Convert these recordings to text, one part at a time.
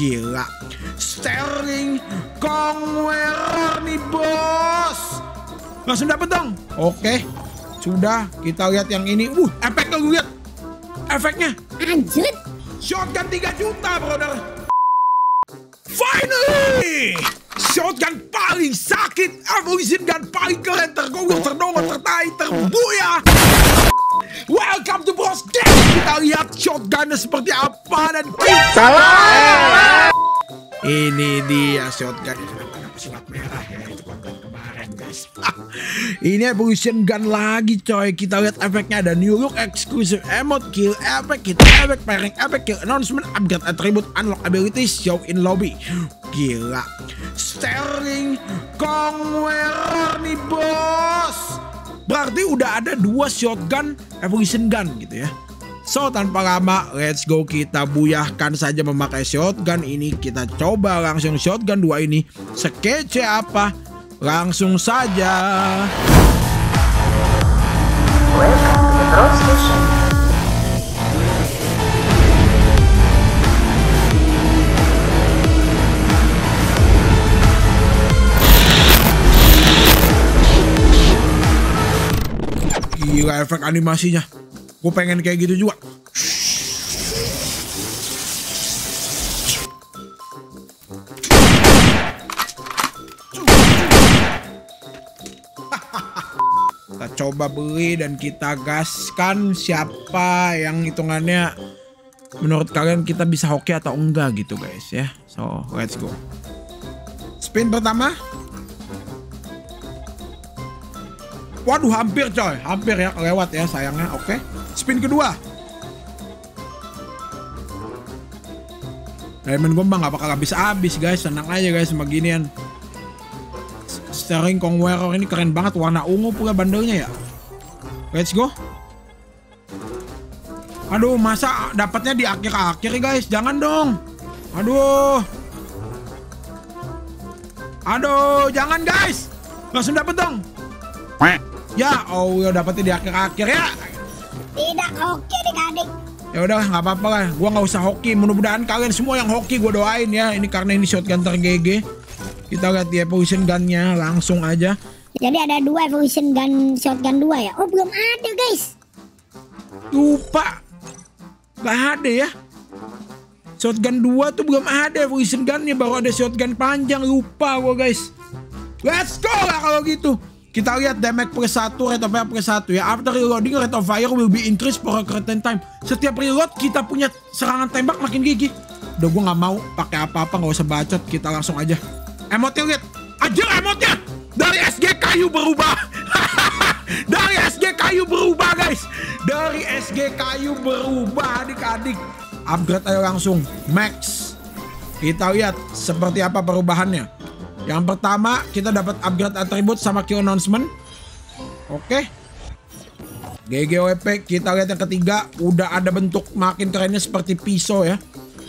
Gila. Sterling Kongwerer nih bos. Langsung dapet dong. Oke. Sudah kita lihat yang ini. Uh, efeknya lu lihat. Efeknya. Anjir. Shotgun 3 juta, brother. Finally! Shotgun paling sakit, evolution gun paling keren, tergolong, terdongol, tertai, terbuya. Welcome to Bros Game. Kita lihat shotgunnya seperti apa dan kita... Salah! Ini dia shotgun. Silat merah ya? Itu konten kemarin guys. Ini evolution gun lagi coy. Kita lihat efeknya ada new look, exclusive emote, kill effect, hit effect, pairing effect, kill announcement, upgrade attribute, unlock abilities, show in lobby. Gila. Sterling Kongwerer nih bos. Berarti udah ada dua shotgun evolution gun gitu ya. So tanpa lama let's go. Kita buyahkan saja memakai shotgun ini. Kita coba langsung shotgun dua ini. Sekece apa? Langsung saja. Welcome to the. Gila efek animasinya Gue pengen kayak gitu juga Kita coba beli dan kita gaskan siapa yang hitungannya menurut kalian kita bisa hoki atau enggak gitu guys ya. So let's go. Spin pertama. Waduh hampir coy, hampir ya lewat ya sayangnya. Oke. Spin kedua. Diamond gue mah gak bakal habis-habis guys, tenang aja guys sama ginian. Sterling Kongwerer ini keren banget warna ungu pula bandelnya ya. Let's go. Aduh, masa dapatnya di akhir-akhir guys? Jangan dong. Aduh. Aduh, jangan guys. Langsung dapet dong. Ya, oh ya dapetnya di akhir-akhir ya. Tidak oke adik-adik. Ya udah nggak apa-apa lah. Gua nggak usah hoki. Mudah-mudahan kalian semua yang hoki gue doain ya. Ini karena ini shotgun ter GG. Kita lihat di evolution gunnya langsung aja. Jadi ada dua evolution gun shotgun dua ya? Oh belum ada guys. Lupa. Gak ada ya. Shotgun 2 tuh belum ada evolution gunnya. Baru ada shotgun panjang. Lupa gua guys. Let's go lah kalau gitu. Kita lihat damage plus 1, rate of fire plus 1 ya. After reloading, rate of fire will be increased for a certain time. Setiap reload kita punya serangan tembak makin gigi. Udah gue nggak mau pakai apa-apa, nggak usah bacot. Kita langsung aja. Emotnya lihat. Aja emotnya. Dari SG kayu berubah. Dari SG kayu berubah guys. Dari SG kayu berubah adik-adik. Upgrade ayo langsung. Max. Kita lihat seperti apa perubahannya. Yang pertama kita dapat upgrade atribut sama Q announcement. Oke. GGWP kita lihat yang ketiga udah ada bentuk makin kerennya seperti pisau ya.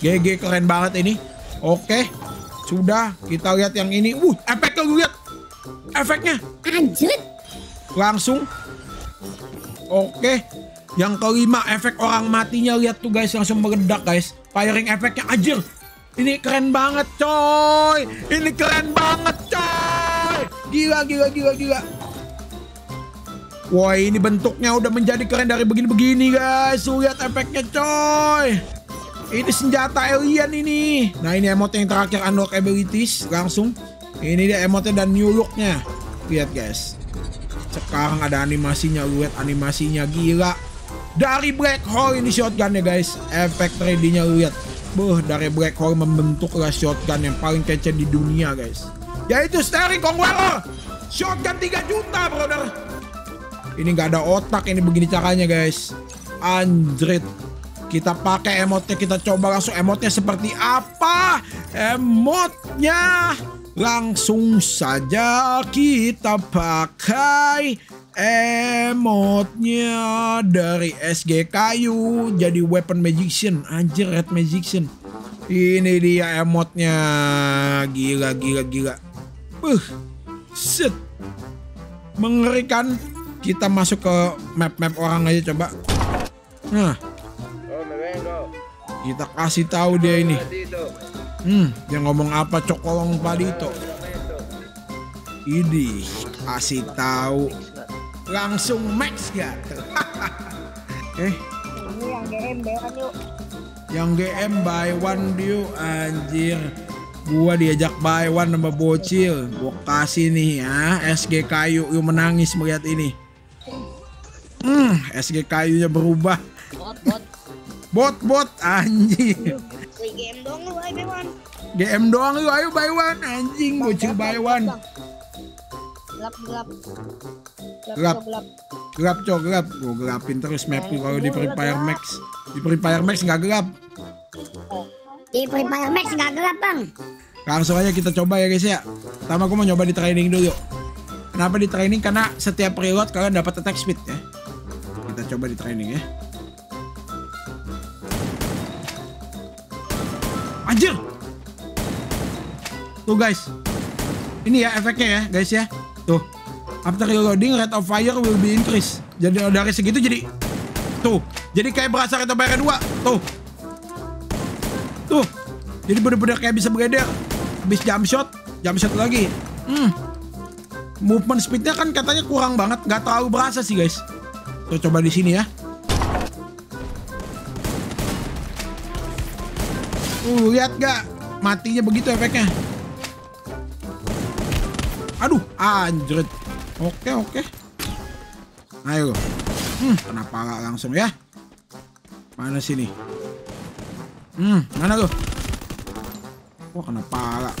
GG keren banget ini. Oke. Sudah kita lihat yang ini. Uh, efeknya lu lihat. Efeknya Anjir. langsung. Oke. Yang kelima efek orang matinya lihat tuh guys langsung meledak guys. Firing efeknya anjir. Ini keren banget coy. Ini keren banget coy. Gila gila gila gila. Wah ini bentuknya udah menjadi keren dari begini-begini guys. Lihat efeknya coy. Ini senjata alien ini. Nah ini emote yang terakhir unlock abilities langsung. Ini dia emote dan new looknya. Lihat guys. Sekarang ada animasinya, lihat animasinya gila. Dari black hole ini shotgunnya guys. Efek 3D-nya lu lihat. Buh, dari black hole membentuklah shotgun yang paling kece di dunia guys. Yaitu Sterling Kongwerer. Shotgun 3 juta brother. Ini nggak ada otak ini begini caranya guys. Anjrit. Kita pakai emotnya, kita coba langsung emotnya seperti apa? Emotnya langsung saja kita pakai emotnya dari SG kayu jadi weapon magician. Anjir red magician. Ini dia emotnya. Gila gila gila. Uh set. Mengerikan. Kita masuk ke map-map orang aja coba. Nah. Kita kasih tahu dia ini. Hmm, dia ngomong apa cokolong palito? Ini kasih tahu langsung max gak? eh, Ini yang GM bewan yuk. yang GM buy one dia anjir. Gua diajak buy one sama bocil. Gua kasih nih ya, SG kayu yuk menangis melihat ini. Hmm, SG kayunya berubah. Bot bot. Bot bot anjir. GM dong lu ay bewan. GM doang yuk ayo buy one anjing bocil buy one. Gelap. Gelap. Gelap gelap. Gelap cok gelap. Gue gelapin terus map kalau di Free Fire Max. Di Free Fire Max nggak gelap. Di Free Fire Max nggak gelap bang. Langsung aja kita coba ya guys ya. Pertama gue mau nyoba di training dulu. Kenapa di training? Karena setiap reload kalian dapat attack speed ya. Kita coba di training ya. Anjir! Tuh guys. Ini ya efeknya ya guys ya. Tuh. After reloading rate of fire will be increased. Jadi dari segitu jadi tuh. Jadi kayak berasa rate of fire 2. Tuh. Tuh. Jadi bener-bener kayak bisa beredar. Habis jump shot, jump shot lagi. Hmm. Movement speednya kan katanya kurang banget, nggak terlalu berasa sih guys. Kita coba di sini ya. Uh, lihat gak? Matinya begitu efeknya. Aduh, anjrit. Oke, oke. Ayo. Hmm, kenapa nggak langsung ya? Mana sini? Hmm, mana lo? Wah, kena pala.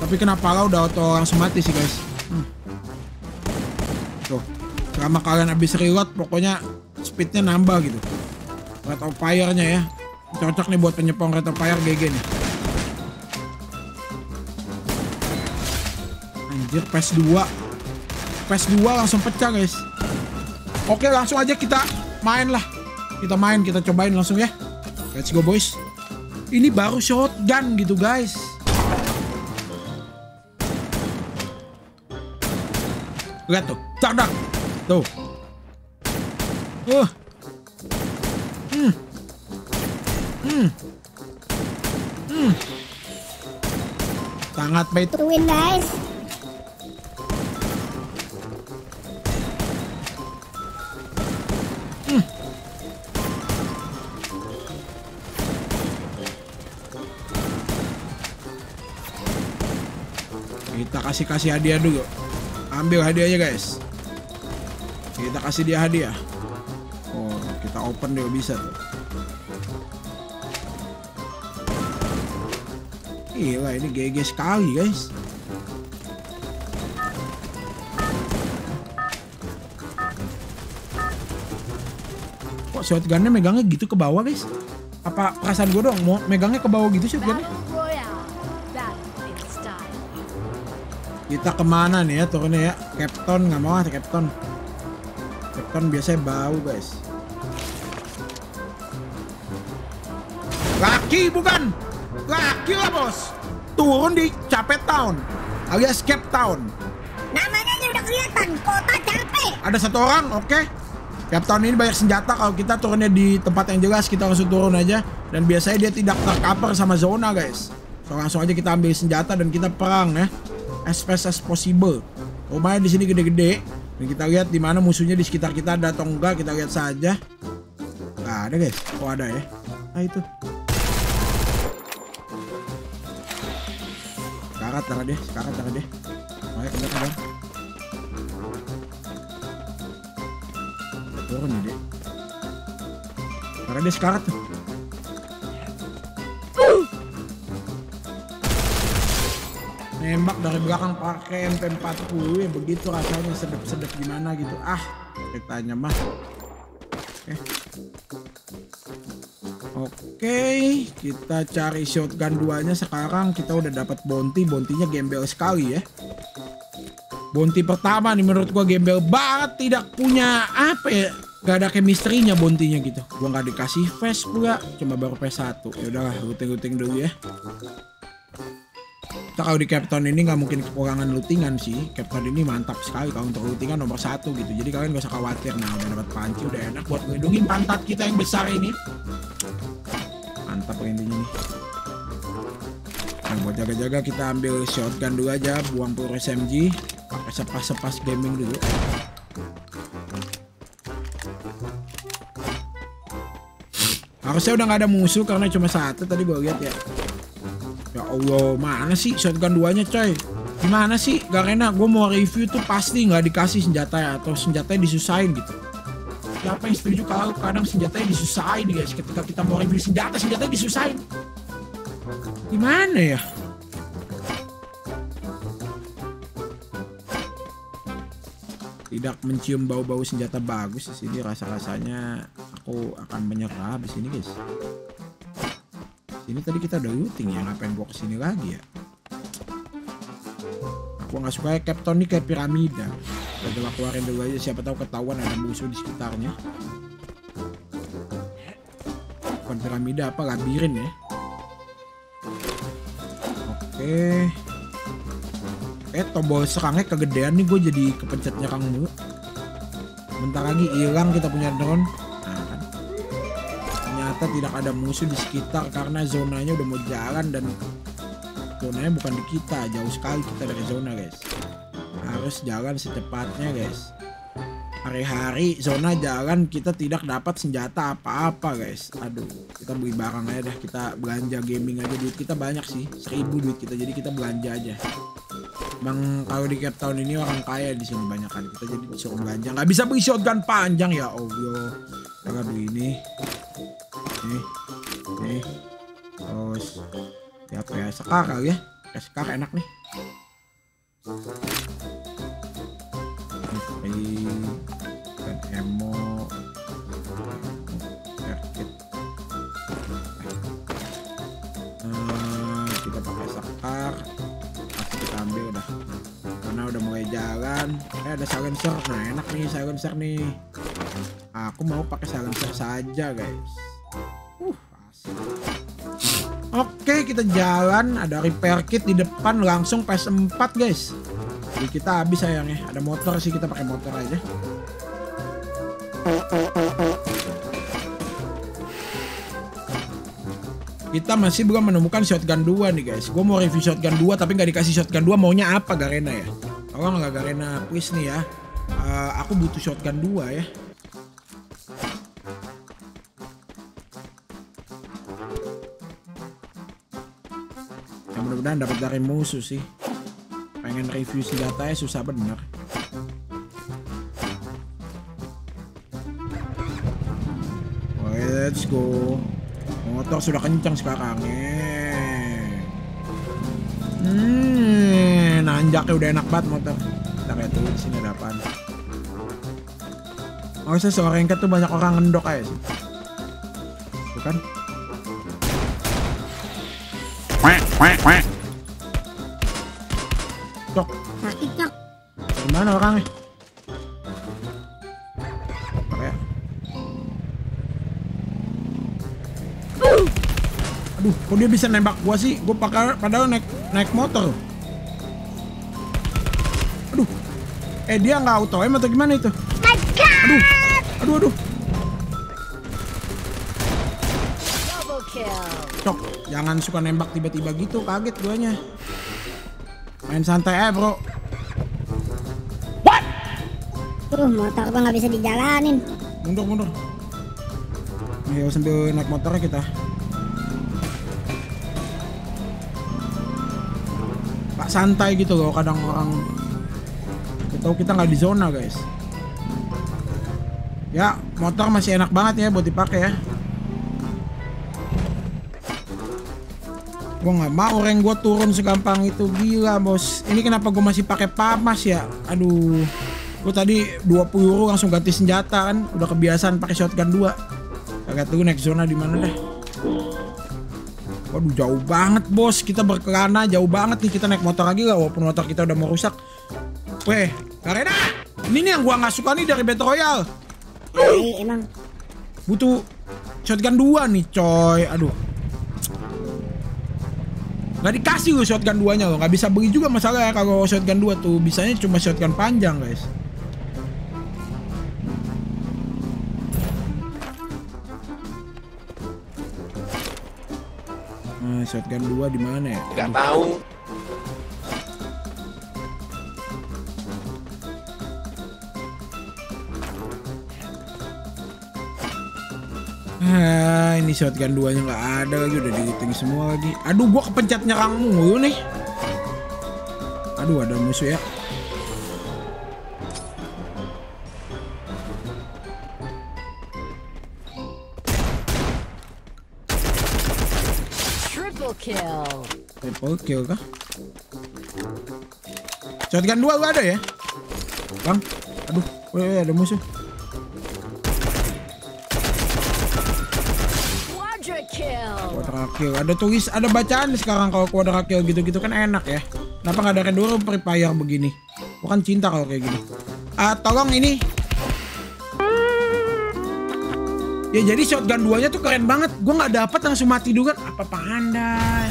Tapi kena pala udah auto langsung mati sih guys. Hmm. Tuh, selama kalian habis reload pokoknya speednya nambah gitu. Rate of fire-nya ya. Cocok nih buat penyepong rate of fire GG nih. Anjir, PES 2. PES 2 langsung pecah guys. Oke, langsung aja kita main lah. Kita main, kita cobain langsung ya. Let's go boys. Ini baru shotgun gitu guys. Lihat tuh, cadak. Tuh. Uh. Hmm. Hmm. Hmm. Sangat baik. Win guys. Kasih kasih hadiah dulu. Ambil hadiahnya guys. Kita kasih dia hadiah. Oh, kita open dia bisa tuh. Gila ini GG sekali guys. Kok shotgunnya megangnya gitu ke bawah guys? Apa perasaan gue dong mau megangnya ke bawah gitu shotgunnya? Kita ke mana nih ya turunnya ya? Captain nggak mau ah Captain. Captain biasanya bau guys. Laki bukan? Laki lah bos. Turun di Capet Town alias Cape Town. Namanya aja udah kelihatan. Kota capek. Ada satu orang, oke? Cape Town ini banyak senjata. Kalau kita turunnya di tempat yang jelas, kita langsung turun aja. Dan biasanya dia tidak tercover sama zona guys. So langsung aja kita ambil senjata dan kita perang ya. As fast as possible. Rumahnya di sini gede-gede. Dan kita lihat di mana musuhnya di sekitar kita ada atau enggak. Kita lihat saja. Ada guys. Oh ada ya. Nah itu. Sekarat darah deh. Sekarat darah deh. Ayo kejar kejar. Turun ya deh. Karena dia sekarat tuh. Nembak dari belakang pakai MP40 ya begitu rasanya sedep-sedep gimana gitu. Ah, ceritanya mah. Oke. Oke, kita cari shotgun duanya sekarang kita udah dapat bounty, bountynya gembel sekali ya. Bounty pertama nih menurut gua gembel banget, tidak punya apa ya? Gak ada chemistry-nya bounty-nya gitu. Gua nggak dikasih face pula, cuma baru face 1. Ya udahlah, looting-looting dulu ya. Kalau di Captain ini nggak mungkin kekurangan lootingan sih. Captain ini mantap sekali kalau untuk lootingan nomor satu gitu. Jadi kalian gak usah khawatir. Nah udah dapat panci udah enak buat melindungi pantat kita yang besar ini. Mantap intinya nih. buat jaga-jaga kita ambil shotgun dulu aja, buang peluru SMG, pakai sepas-sepas gaming dulu. Harusnya udah nggak ada musuh karena cuma satu tadi gue lihat ya. Allah, mana sih shotgun duanya coy? Gimana sih? Garena gue mau review tuh pasti nggak dikasih senjata ya atau senjatanya disusahin gitu. Siapa yang setuju kalau kadang senjatanya disusahin guys ketika kita mau review senjata senjatanya disusahin. Gimana ya? Tidak mencium bau-bau senjata bagus di sini rasa-rasanya aku akan menyerah di sini guys. Ini tadi kita udah looting ya, ngapain gua ke sini lagi ya? Aku nggak suka ya Captain ini kayak piramida. Udah keluarin dulu aja, siapa tahu ketahuan ada musuh di sekitarnya. Bukan piramida apa labirin ya? Oke. Eh tombol serangnya kegedean nih gue jadi kepencet nyerang mulu. Bentar lagi hilang kita punya drone. Ternyata tidak ada musuh di sekitar karena zonanya udah mau jalan dan zonanya bukan di kita, jauh sekali kita dari zona guys. Harus jalan secepatnya guys. Hari-hari zona jalan kita tidak dapat senjata apa-apa guys. Aduh, kita beli barang aja dah, kita belanja gaming aja duit kita banyak sih, seribu duit kita jadi kita belanja aja. Bang kalau di Cape Town ini orang kaya di sini banyak kan kita jadi disuruh belanja nggak bisa beli shotgun panjang ya Allah kita beli ini nih nih terus. Ya ya sekar kali ya. Ya sekar enak nih. Ini. Dan emo. Circuit. Eh, kita pakai sekar. Pasti kita ambil udah karena udah mulai jalan. Eh ada silencer. Nah enak nih silencer nih. Aku mau pakai silencer saja guys. Oke kita jalan. Ada repair kit di depan. Langsung PS4 guys. Jadi kita habis sayangnya. Ada motor sih kita pakai motor aja. Kita masih belum menemukan shotgun 2 nih guys. Gue mau review shotgun 2 tapi nggak dikasih shotgun 2 maunya apa Garena ya? Tolong nggak Garena please nih ya. Eh, aku butuh shotgun 2 ya mudah-mudahan dapat dari musuh sih pengen review senjatanya susah bener Let's go. Motor sudah kencang sekarang. Hmm, nanjaknya udah enak banget motor. Kita tuh di sini ada apaan. Oh, saya seorang tuh banyak orang ngendok aja sih. Tuh kan? Cok, Sakit cok. gimana orangnya? Oke. Aduh, kok dia bisa nembak gua sih? Gua pakai padahal naik naik motor. Aduh. Eh dia nggak auto em atau gimana itu? Aduh. Aduh aduh. Double kill. Cok, jangan suka nembak tiba-tiba gitu, kaget guanya. Main santai aja, Bro. Tuh motor gua nggak bisa dijalanin. Mundur, mundur. Ayo sambil naik motornya kita. Pak santai gitu loh kadang orang kita tahu kita nggak di zona guys. Ya motor masih enak banget ya buat dipakai ya. Gua nggak mau rank gua turun segampang itu gila bos. Ini kenapa gua masih pakai pamas ya? Aduh. Gue tadi 20 euro langsung ganti senjata kan. Udah kebiasaan pakai shotgun 2. Kagak tahu naik zona di mana dah. Waduh jauh banget bos. Kita berkelana jauh banget nih. Kita naik motor lagi lah walaupun motor kita udah mau rusak. Weh, Karena ini nih yang gua nggak suka nih dari Battle Royale. Iya emang. Butuh shotgun 2 nih coy. Aduh. Gak dikasih loh shotgun 2 nya loh. Gak bisa beli juga masalah ya kalau shotgun 2 tuh. Bisanya cuma shotgun panjang guys. Nah, shotgun 2 di mana ya? Gak tahu. Ini shotgun 2 nya nggak ada lagi udah dihitung semua lagi. Aduh, gua kepencet nyerang mulu nih. Aduh, ada musuh ya. Triple kill. Triple kill kah? Shotgun 2 lu ada ya? Bang, aduh, weh, ada musuh. Kill. Ada tulis, ada bacaan sekarang kalau quadra kill gitu-gitu kan enak ya. Kenapa nggak Redoro Free Fire begini? Bukan cinta kalau kayak gini. Ah, tolong ini. Ya jadi shotgun 2 nya tuh keren banget. Gue nggak dapat langsung mati dulu. Apa pandai?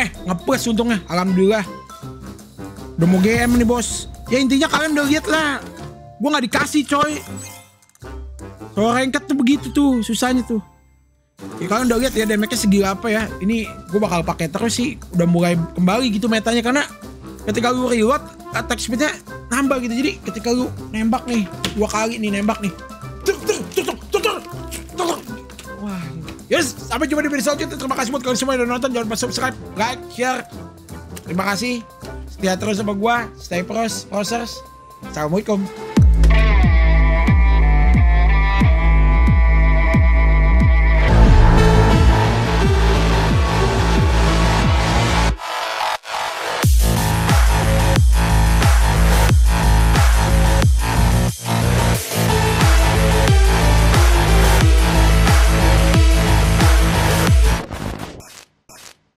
Eh, ngepres untungnya. Alhamdulillah. Udah mau GM nih bos. Ya intinya kalian udah lihat lah. Gue nggak dikasih coy. Kalau ranked tuh begitu tuh susahnya tuh. Ya kalian udah lihat ya damage-nya segila apa ya. Ini gue bakal pakai terus sih. Udah mulai kembali gitu metanya karena ketika lu reload attack speed-nya nambah gitu. Jadi ketika lu nembak nih dua kali nih nembak nih. Tuk, tuk, tuk, tuk, tuk, tuk. Wah. Yes, sampai jumpa di video selanjutnya. Terima kasih buat kalian semua yang udah nonton. Jangan lupa subscribe, like, share. Terima kasih. Setia terus sama gua. Stay pros, prosers. Assalamualaikum.